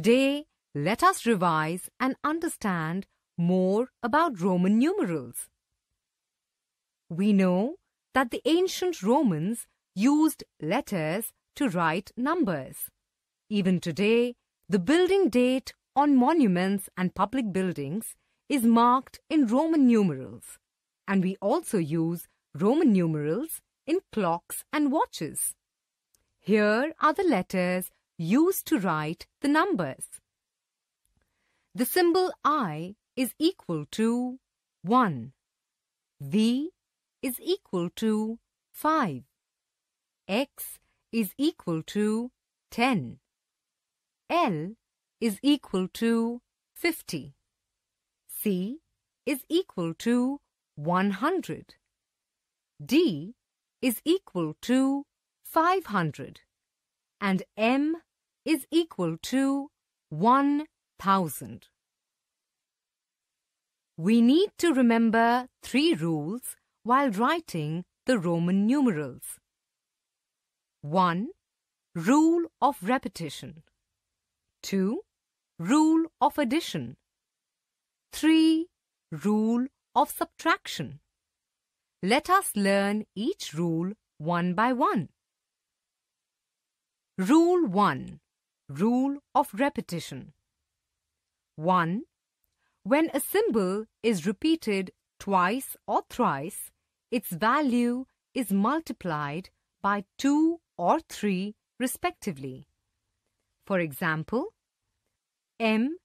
Today, let us revise and understand more about Roman numerals. We know that the ancient Romans used letters to write numbers. Even today, the building date on monuments and public buildings is marked in Roman numerals, and we also use Roman numerals in clocks and watches. Here are the letters used to write the numbers. The symbol I is equal to 1. V is equal to 5. X is equal to 10. L is equal to 50. C is equal to 100. D is equal to 500. And M is equal to 1000. We need to remember three rules while writing the Roman numerals. 1. Rule of repetition. 2. Rule of addition. 3. Rule of subtraction. Let us learn each rule one by one. Rule 1. Rule of repetition. 1. When a symbol is repeated twice or thrice, its value is multiplied by 2 or 3 respectively. For example, m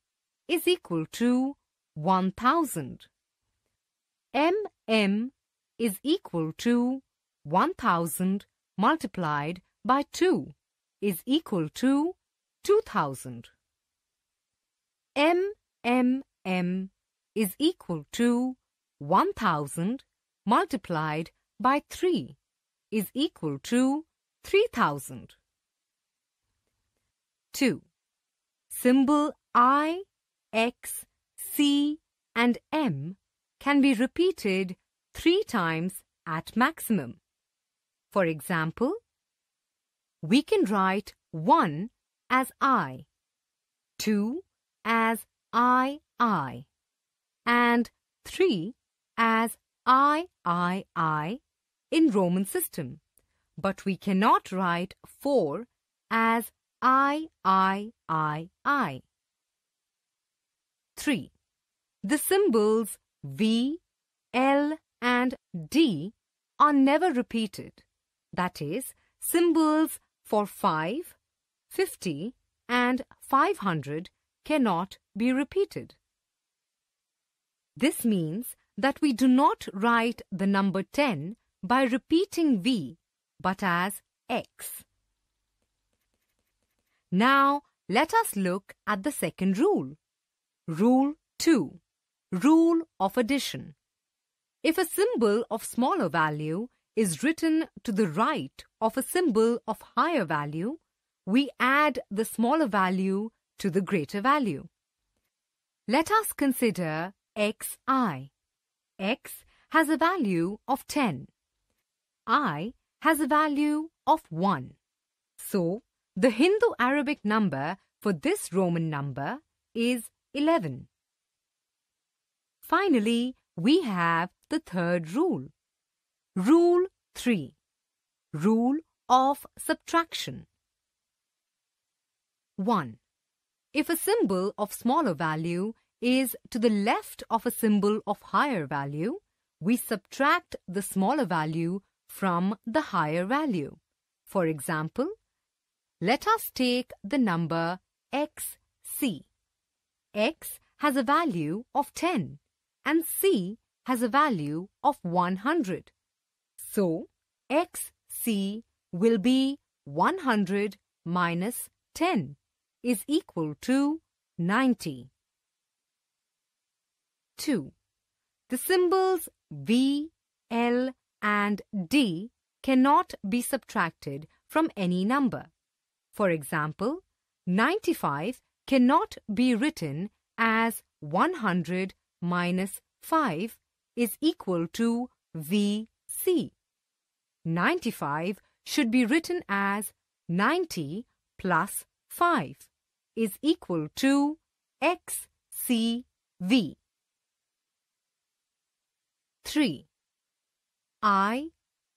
is equal to 1000. mm is equal to 1000 multiplied by 2 is equal to 2000. mm is equal to 1000 multiplied by 3 is equal to 3000. 2. Symbol I, X, C and M can be repeated three times at maximum. For example, we can write 1 as I, 2 as I, I, and 3 as I, I, I in Roman system. But we cannot write 4 as I, I, I, I. 3. The symbols V, L and D are never repeated. That is, symbols for 5, 50 and 500 cannot be repeated. This means that we do not write the number 10 by repeating V but as X. Now, let us look at the second rule. Rule 2. Rule of addition. If a symbol of smaller value is written to the right of a symbol of higher value, we add the smaller value to the greater value. Let us consider xi. x has a value of 10. i has a value of 1. So, the Hindu Arabic number for this Roman number is 11. Finally, we have the third rule. Rule 3. Rule of subtraction. 1. If a symbol of smaller value is to the left of a symbol of higher value, we subtract the smaller value from the higher value. For example, let us take the number xc. x has a value of 10 and c has a value of 100. So, xc will be 100 minus 10 is equal to 90. 2. The symbols V, L and D cannot be subtracted from any number. For example, 95 cannot be written as 100 minus 5 is equal to VC. 95 should be written as 90 plus 5 is equal to XCV. 3. I,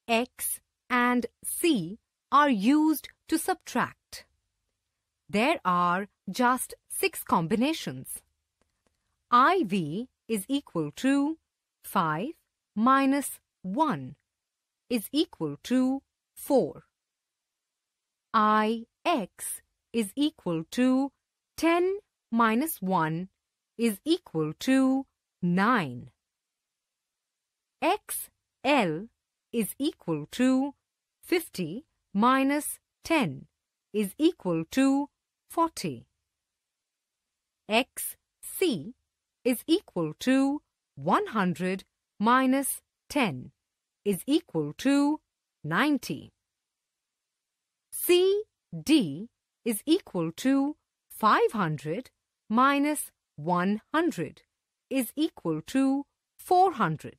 X and C are used to subtract. There are just six combinations. IV is equal to 5 minus 1 is equal to 4. Ix is equal to 10 minus 1 is equal to 9. XL is equal to 50 minus 10 is equal to 40. XC is equal to 100 minus 10 is equal to 90. CD is equal to 500 minus 100 is equal to 400.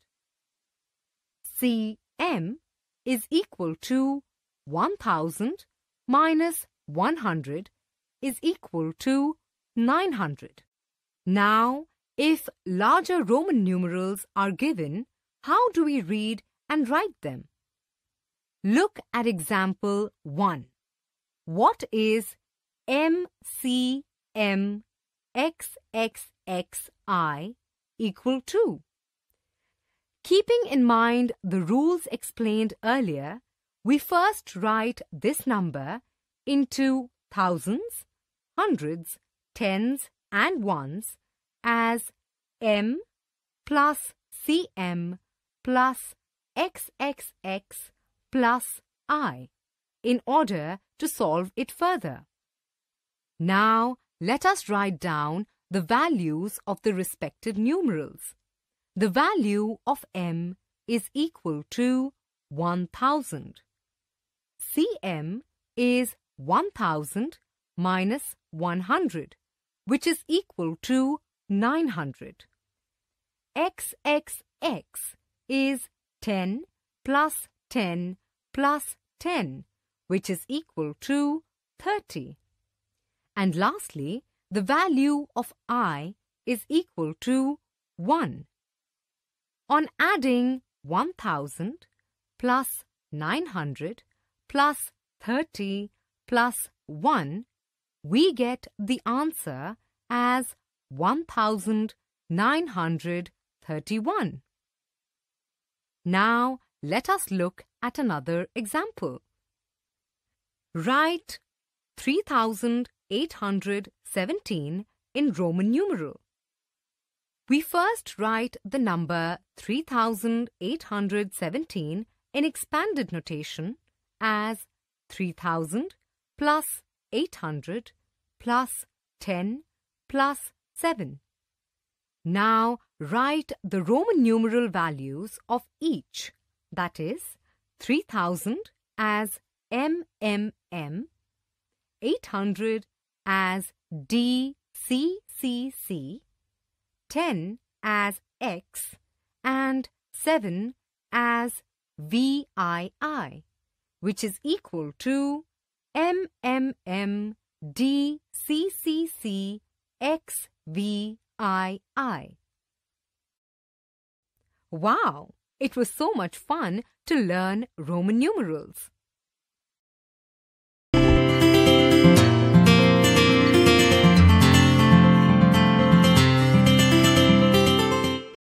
CM is equal to 1000 minus 100 is equal to 900. Now, if larger Roman numerals are given, how do we read and write them? Look at example 1. What is MCMXXXI equal to? Keeping in mind the rules explained earlier, we first write this number into thousands, hundreds, tens and ones as M plus CM plus XXX plus I in order to solve it further. Now, let us write down the values of the respective numerals. The value of m is equal to 1000. Cm is 1000 minus 100, which is equal to 900. XXX is 10 plus 10 plus 10, which is equal to 30. And lastly, the value of i is equal to 1. On adding 1000 plus 900 plus 30 plus 1, we get the answer as 1931. Now, let us look at another example. Write 3817 in Roman numeral. We first write the number 3817 in expanded notation as 3000 plus 800 plus 10 plus 7. Now write the Roman numeral values of each, that is 3000 as MMM, 800 as DCCC, 10 as X and 7 as VII, which is equal to MMMDCCCXVII. Wow! It was so much fun to learn Roman numerals.